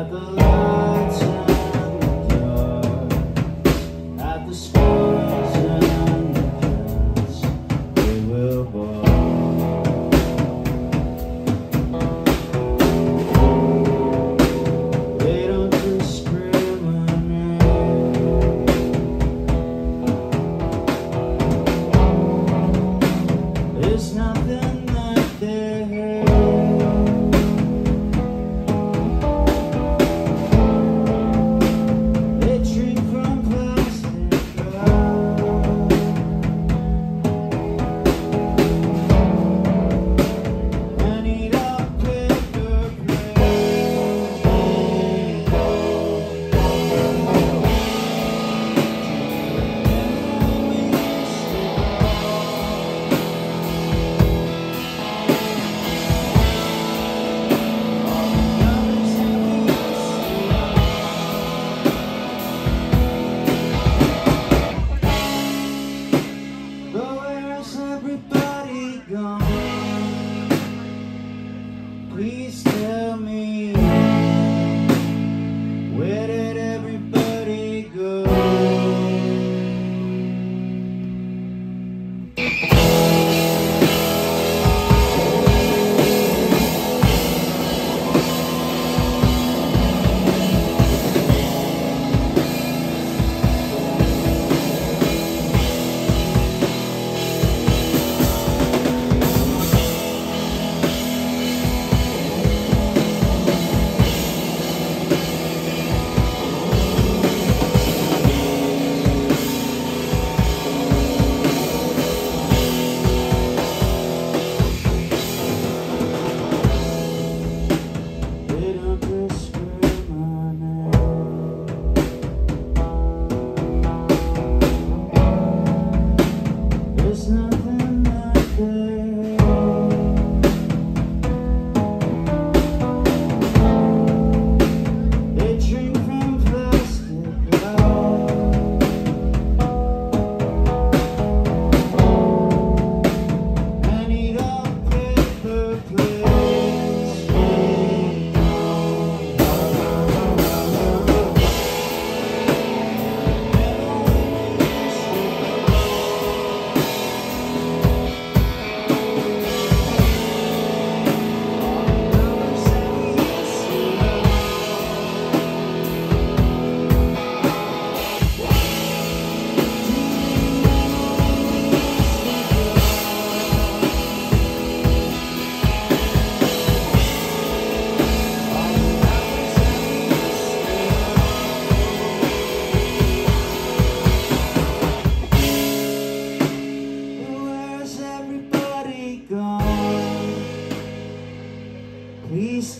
adı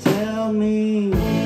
tell me